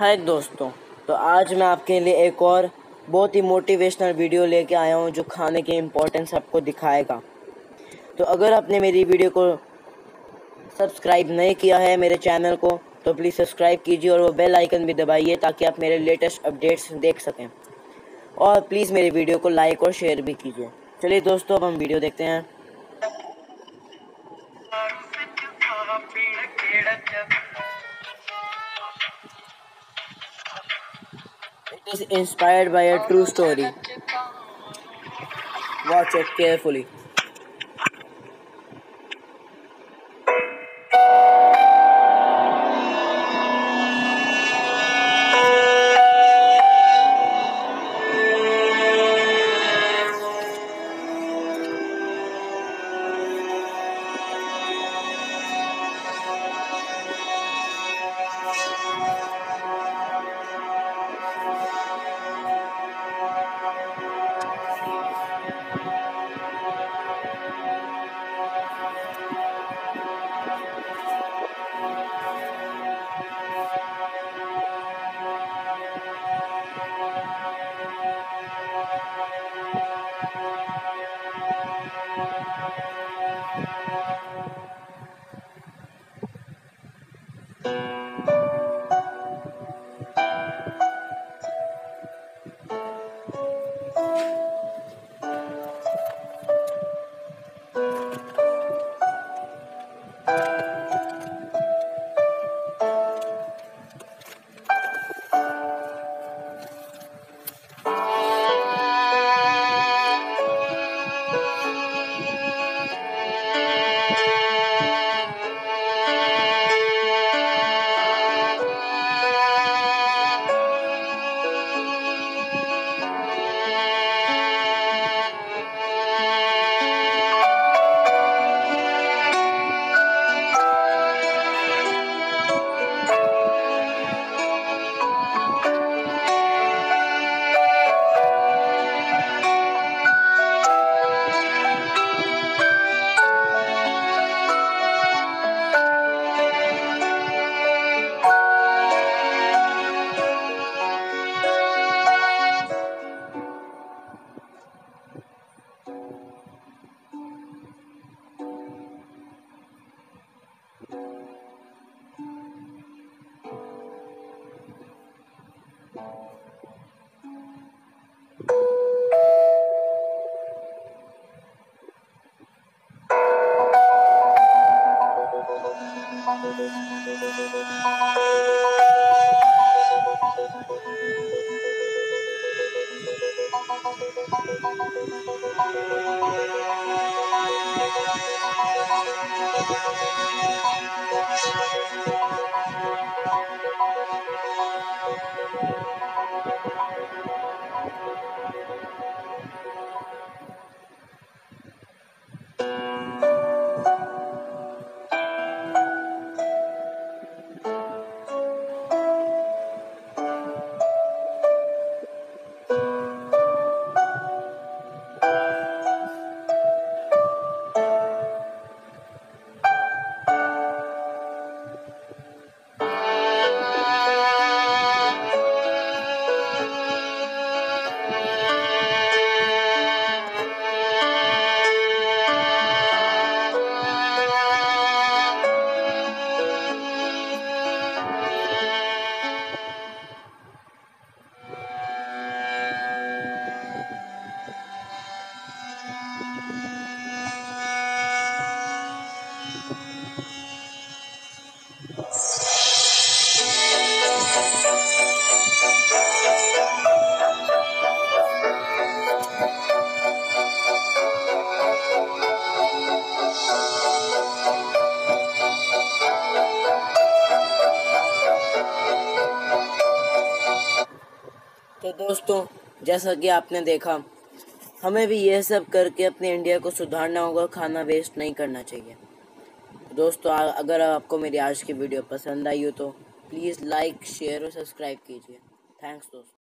हाय दोस्तों तो आज मैं आपके लिए एक और बहुत ही मोटिवेशनल वीडियो लेके आया हूँ जो खाने के इम्पोर्टेंस आपको दिखाएगा तो अगर आपने मेरी वीडियो को सब्सक्राइब नहीं किया है मेरे चैनल को तो प्लीज़ सब्सक्राइब कीजिए और वो बेल आइकन भी दबाइए ताकि आप मेरे लेटेस्ट अपडेट्स देख सकें और प्लीज़ मेरी वीडियो को लाइक और शेयर भी कीजिए चलिए दोस्तों अब हम वीडियो देखते हैं is inspired by a true story. Watch it carefully. Thank you. तो दोस्तों, जैसा कि आपने देखा, हमें भी यह सब करके अपने इंडिया को सुधारना होगा खाना वेस्ट नहीं करना चाहिए। दोस्तों अगर आपको मेरी आज की वीडियो पसंद आई हो तो प्लीज़ लाइक शेयर और सब्सक्राइब कीजिए। थैंक्स दोस्तों।